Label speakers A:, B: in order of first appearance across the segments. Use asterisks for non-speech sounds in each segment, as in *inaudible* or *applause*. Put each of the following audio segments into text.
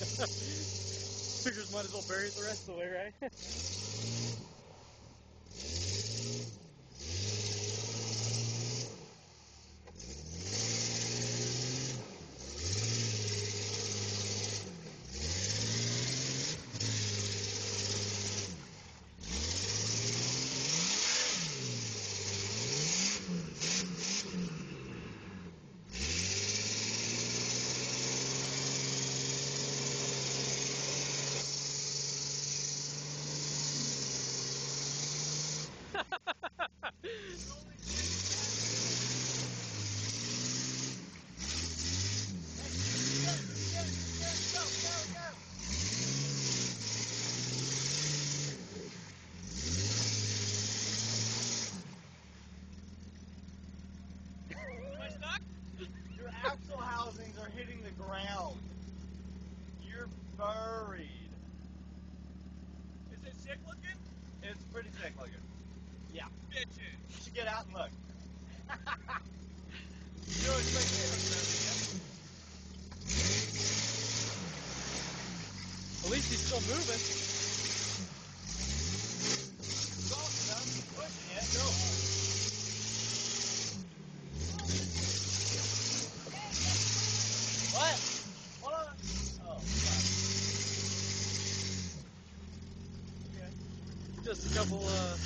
A: *laughs* Figures might as well bury it the rest of the way, right? *laughs*
B: Your axle housings are hitting the ground. You're buried.
C: Is it sick looking?
B: It's pretty sick looking. Yeah.
C: Bitches.
B: You should get out and look. you don't expect me to remember
A: At least he's still moving.
B: Close enough. Pushing it. Go. What? Hold on. Oh.
A: Just a couple uh,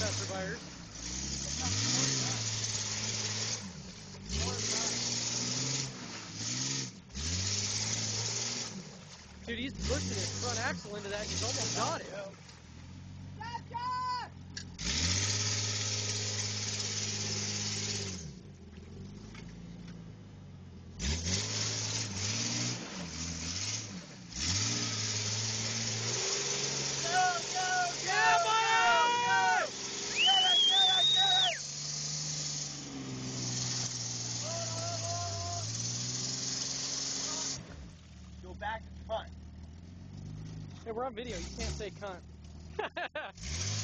A: passerbyers. Dude, he's pushing his front axle into that. He's almost got it.
B: Go, go, go!
A: Yeah,
B: go, go! Get it, get it, get it! Go back.
A: Hey, we're on video. You can't say cunt. *laughs*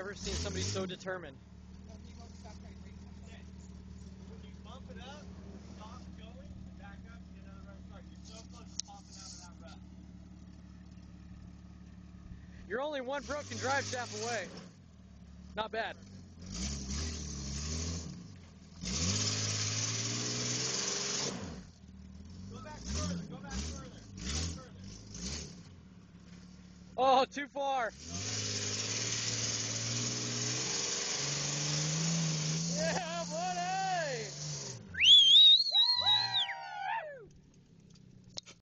A: never seen somebody so determined.
B: You're
A: only one broken drive shaft away. Not bad.
B: Go back further, go back further, go back further.
A: Oh, too far.